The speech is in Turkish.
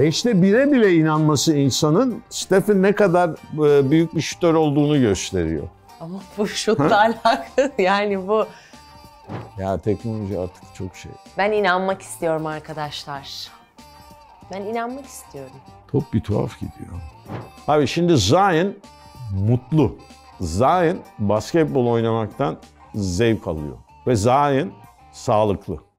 Beşte bire bile inanması insanın Stephen ne kadar e, büyük bir şütör olduğunu gösteriyor. Ama bu şutla alakalı yani bu. Ya teknoloji artık çok şey. Ben inanmak istiyorum arkadaşlar. Ben inanmak istiyorum. Top bir tuhaf gidiyor. Abi şimdi Zion mutlu. Zion basketbol oynamaktan zevk alıyor. Ve Zion sağlıklı.